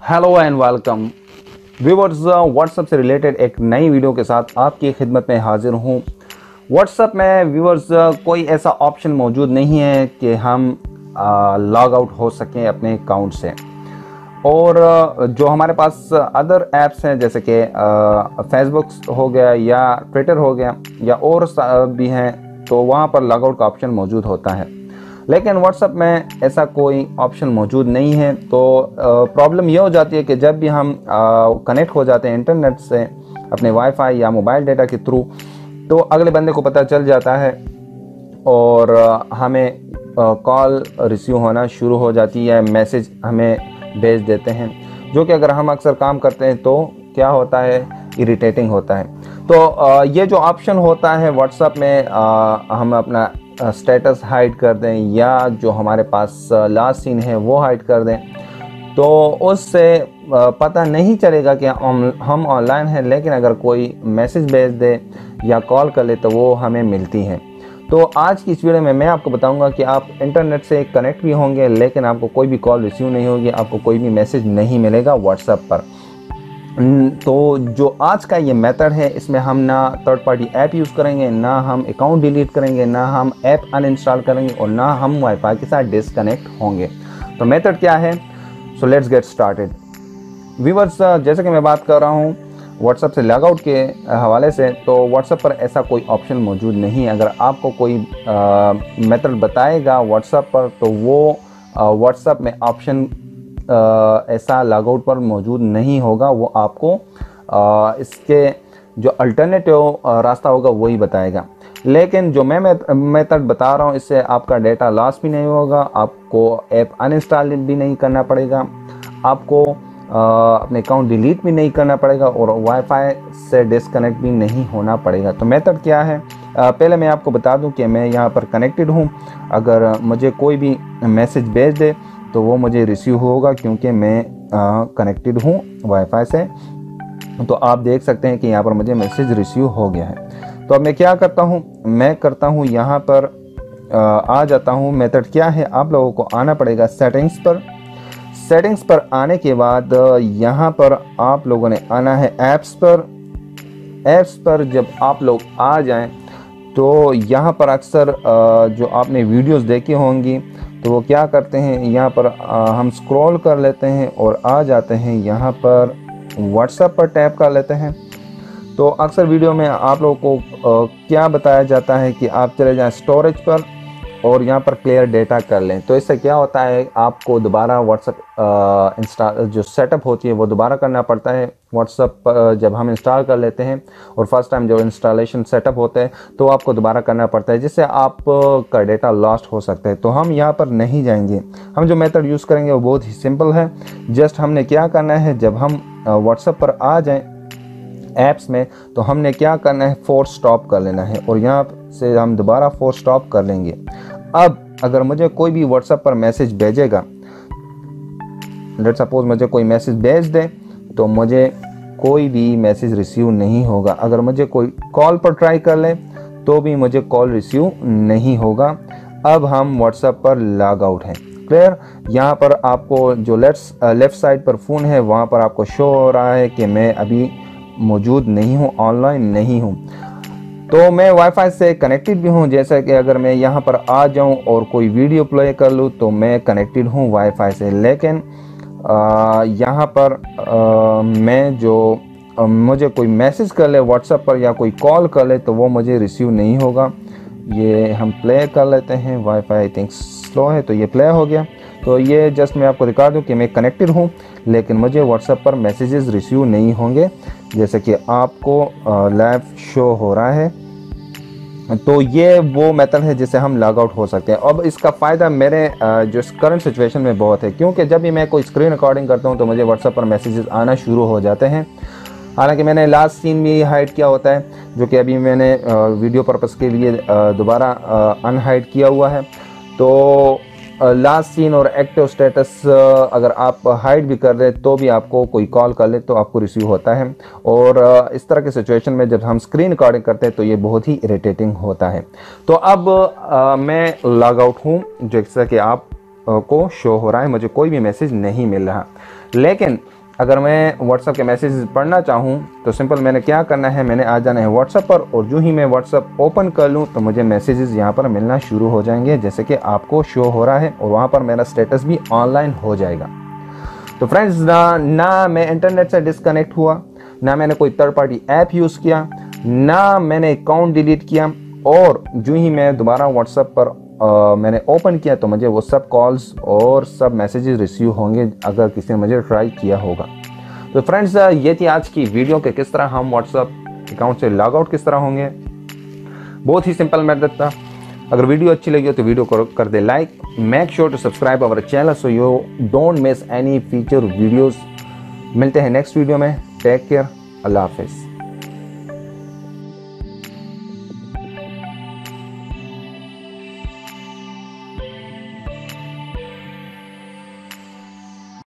Hello and welcome viewers WhatsApp से related एक नई वीडियो के साथ आपकी खिदमत में हाजिर हूँ। व्हाट्सएप में व्यूवर्स कोई ऐसा ऑप्शन मौजूद नहीं है कि हम लॉग आउट हो सकें अपने अकाउंट से। और जो हमारे पास अदर ऐप्स हैं, जैसे कि फेसबुक हो गया या ट्विटर हो गया या और भी हैं तो वहाँ पर लॉग आउट का ऑप्शन मौजूद होता है। लेकिन व्हाट्सअप में ऐसा कोई ऑप्शन मौजूद नहीं है। तो प्रॉब्लम यह हो जाती है कि जब भी हम कनेक्ट हो जाते हैं इंटरनेट से अपने वाईफाई या मोबाइल डेटा के थ्रू तो अगले बंदे को पता चल जाता है और हमें कॉल रिसीव होना शुरू हो जाती है मैसेज हमें भेज देते हैं। जो कि अगर हम अक्सर काम करते हैं तो क्या होता है? इरिटेटिंग होता है। तो ये जो ऑप्शन होता है व्हाट्सअप में हम अपना स्टेटस हाइड कर दें या जो हमारे पास लास्ट सीन है, वो हाइड कर दें। तो उससे पता नहीं चलेगा कि हम ऑनलाइन हैं, लेकिन अगर कोई मैसेज भेज दे या कॉल कर ले तो वो हमें मिलती हैं। तो आज की इस वीडियो में मैं आपको बताऊँगा कि आप इंटरनेट से कनेक्ट भी होंगे, लेकिन आपको कोई भी कॉल रिसीव नहीं होगी, आपको कोई भी मैसेज नहीं मिलेगा व्हाट्सएप पर। तो जो आज का ये मेथड है, इसमें हम ना थर्ड पार्टी ऐप यूज़ करेंगे, ना हम अकाउंट डिलीट करेंगे, ना हम ऐप अनइंस्टॉल करेंगे और ना हम वाईफाई के साथ डिसकनेक्ट होंगे। तो मेथड क्या है? So let's get started viewers जैसे कि मैं बात कर रहा हूँ व्हाट्सएप से लॉग आउट के हवाले से तो व्हाट्सएप पर ऐसा कोई ऑप्शन मौजूद नहीं है। अगर आपको कोई मेथड बताएगा व्हाट्सएप पर तो वो व्हाट्सएप में ऑप्शन ऐसा लॉग आउट पर मौजूद नहीं होगा वो आपको आ, इसके जो अल्टरनेटिव रास्ता होगा वही बताएगा। लेकिन जो मैं मेथड बता रहा हूँ इससे आपका डेटा लॉस भी नहीं होगा आपको ऐप अनइंस्टॉल भी नहीं करना पड़ेगा आपको आ, अपने अकाउंट डिलीट भी नहीं करना पड़ेगा और वाईफाई से डिसकनेक्ट भी नहीं होना पड़ेगा। तो मेथड क्या है? आ, पहले मैं आपको बता दूँ कि मैं यहाँ पर कनेक्टेड हूँ। अगर मुझे कोई भी मैसेज भेज दे तो वो मुझे रिसीव होगा क्योंकि मैं कनेक्टेड हूँ वाईफाई से। तो आप देख सकते हैं कि यहाँ पर मुझे मैसेज रिसीव हो गया है। तो अब मैं क्या करता हूँ? मैं करता हूँ यहाँ पर आ जाता हूँ। मेथड क्या है? आप लोगों को आना पड़ेगा सेटिंग्स पर। सेटिंग्स पर आने के बाद, यहाँ पर आप लोगों ने आना है ऐप्स पर। ऐप्स पर जब आप लोग आ जाएँ तो यहाँ पर अक्सर जो आपने वीडियोस देखी होंगी तो वो क्या करते हैं यहाँ पर आ, हम स्क्रॉल कर लेते हैं और आ जाते हैं यहाँ पर व्हाट्सएप पर टैप कर लेते हैं। तो अक्सर वीडियो में आप लोगों को आ, क्या बताया जाता है कि आप चले जाएँ स्टोरेज पर और यहाँ पर क्लियर डेटा कर लें। तो इससे क्या होता है, आपको दोबारा व्हाट्सअप इंस्टा जो सेटअप होती है, वो दोबारा करना पड़ता है। व्हाट्सअप जब हम इंस्टॉल कर लेते हैं और फ़र्स्ट टाइम जो इंस्टॉलेशन सेटअप होता है तो आपको दोबारा करना पड़ता है, जिससे आप का डेटा लॉस्ट हो सकता है। तो हम यहाँ पर नहीं जाएँगे। हम जो मेथड यूज़ करेंगे, वो बहुत ही सिंपल है। जस्ट हमने क्या करना है, जब हम व्हाट्सअप पर आ जाएँ ऐप्स में तो हमने क्या करना है फोर्स स्टॉप कर लेना है। और यहाँ से हम दोबारा फोर्स स्टॉप कर लेंगे। अब अगर मुझे कोई भी व्हाट्सएप पर मैसेज भेजेगा लेट सपोज़ मुझे कोई मैसेज भेज दे तो मुझे कोई भी मैसेज रिसीव नहीं होगा। अगर मुझे कोई कॉल पर ट्राई कर ले तो भी मुझे कॉल रिसीव नहीं होगा। अब हम व्हाट्सएप पर लॉग आउट हैं। क्लियर यहाँ पर आपको जो लेफ़्ट लेफ़्ट साइड पर फ़ोन है, वहाँ पर आपको शो हो रहा है कि मैं अभी मौजूद नहीं हूँ ऑनलाइन नहीं हूँ। तो मैं वाईफाई से कनेक्टेड भी हूँ जैसे कि अगर मैं यहाँ पर आ जाऊँ और कोई वीडियो प्ले कर लूँ तो मैं कनेक्टेड हूँ वाईफाई से। लेकिन यहाँ पर आ, मैं जो आ, मुझे कोई मैसेज कर ले व्हाट्सएप पर या कोई कॉल कर ले तो वो मुझे रिसीव नहीं होगा। ये हम प्ले कर लेते हैं। वाईफाई आई थिंक स्लो है तो ये प्ले हो गया। तो ये जस्ट मैं आपको दिखा दूँ कि मैं कनेक्टेड हूँ। लेकिन मुझे व्हाट्सएप पर मैसेजेस रिसीव नहीं होंगे। जैसे कि आपको लाइव शो हो रहा है तो ये वो मेथड है जिससे हम लॉग आउट हो सकते हैं। अब इसका फ़ायदा मेरे जो करंट सिचुएशन में बहुत है, क्योंकि जब भी मैं कोई स्क्रीन रिकॉर्डिंग करता हूँ तो मुझे व्हाट्सएप पर मैसेजेस आना शुरू हो जाते हैं। हालाँकि मैंने लास्ट सीन भी हाइड किया होता है, जो कि अभी मैंने वीडियो पर्पज़ के लिए दोबारा अनहाइड किया हुआ है। तो लास्ट सीन और एक्टिव स्टेटस अगर आप हाइड भी कर रहे तो भी आपको कोई कॉल कर ले तो आपको रिसीव होता है। और इस तरह के सिचुएशन में जब हम स्क्रीन रिकॉर्डिंग करते हैं तो ये बहुत ही इरीटेटिंग होता है। तो अब आ, मैं लॉग आउट हूँ जैसा कि आप को शो हो रहा है। मुझे कोई भी मैसेज नहीं मिल रहा। लेकिन अगर मैं व्हाट्सअप के मैसेज पढ़ना चाहूँ तो सिंपल मैंने क्या करना है, मैंने आ जाना है व्हाट्सअप पर, और जो ही मैं व्हाट्सअप ओपन कर लूँ तो मुझे मैसेजेस यहाँ पर मिलना शुरू हो जाएँगे, जैसे कि आपको शो हो रहा है, और वहाँ पर मेरा स्टेटस भी ऑनलाइन हो जाएगा। तो फ्रेंड्स ना ना मैं इंटरनेट से डिसकनेक्ट हुआ, ना मैंने कोई थर्ड पार्टी ऐप यूज़ किया, ना मैंने अकाउंट डिलीट किया, और जो ही मैं दोबारा व्हाट्सएप पर मैंने ओपन किया तो मुझे वो सब कॉल्स और सब मैसेजेस रिसीव होंगे अगर किसी ने मुझे ट्राई किया होगा। तो फ्रेंड्स ये थी आज की वीडियो के किस तरह हम व्हाट्सअप अकाउंट से लॉग आउट किस तरह होंगे। बहुत ही सिंपल मेथड था। अगर वीडियो अच्छी लगी हो तो वीडियो को कर दे like make sure to subscribe our channel so you don't miss any feature videos मिलते हैं नेक्स्ट वीडियो में। टेक केयर अल्लाह हाफिज़।